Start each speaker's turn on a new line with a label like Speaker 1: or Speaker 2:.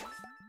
Speaker 1: you